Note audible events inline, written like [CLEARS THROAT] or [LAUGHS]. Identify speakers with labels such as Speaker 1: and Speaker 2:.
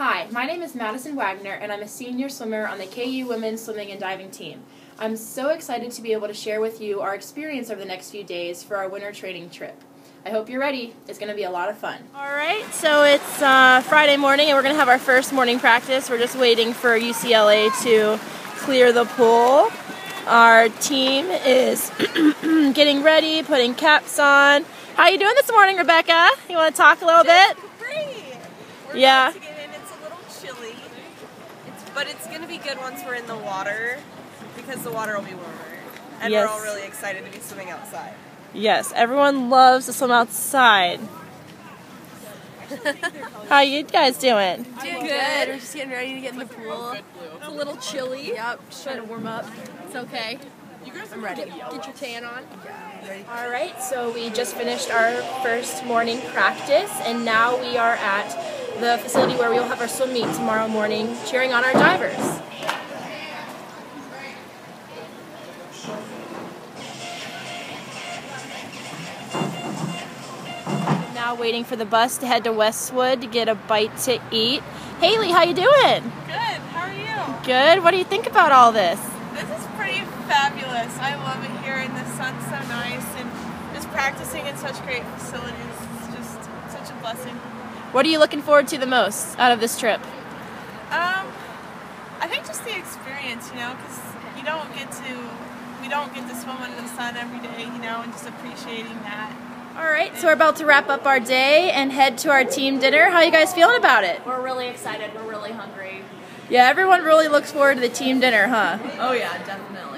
Speaker 1: Hi, my name is Madison Wagner, and I'm a senior swimmer on the KU Women's Swimming and Diving team. I'm so excited to be able to share with you our experience over the next few days for our winter training trip. I hope you're ready. It's going to be a lot of fun.
Speaker 2: All right, so it's uh, Friday morning, and we're going to have our first morning practice. We're just waiting for UCLA to clear the pool. Our team is [CLEARS THROAT] getting ready, putting caps on. How are you doing this morning, Rebecca? You want to talk a little bit?
Speaker 3: Great. We're
Speaker 2: Yeah.
Speaker 3: It's, but it's gonna be good once we're in the water because the water will be warmer, and
Speaker 2: Yes.
Speaker 3: we're all really excited to be swimming outside.
Speaker 2: Yes, everyone loves to swim outside. [LAUGHS] How you guys doing?
Speaker 4: Doing good. We're just getting ready to get in the pool. It's a little chilly. Yep, just trying to warm up. It's okay. I'm ready. Get, get your tan on.
Speaker 1: All right, so we just finished our first morning practice, and now we are at the facility where we will have our swim meet tomorrow morning, cheering on our divers.
Speaker 2: Now waiting for the bus to head to Westwood to get a bite to eat. Haley, how you doing?
Speaker 3: Good. How are you?
Speaker 2: Good. What do you think about all this?
Speaker 3: This is pretty fabulous. I love it here, and the sun's so nice, and just practicing in such great facilities is just such a blessing.
Speaker 2: What are you looking forward to the most out of this trip?
Speaker 3: Um, I think just the experience, you know, because you don't get to, we don't get to swim under the sun every day, you know, and just appreciating that.
Speaker 2: All right, so we're about to wrap up our day and head to our team dinner. How are you guys feeling about it?
Speaker 4: We're really excited. We're really hungry.
Speaker 2: Yeah, everyone really looks forward to the team dinner, huh?
Speaker 3: Oh yeah, definitely.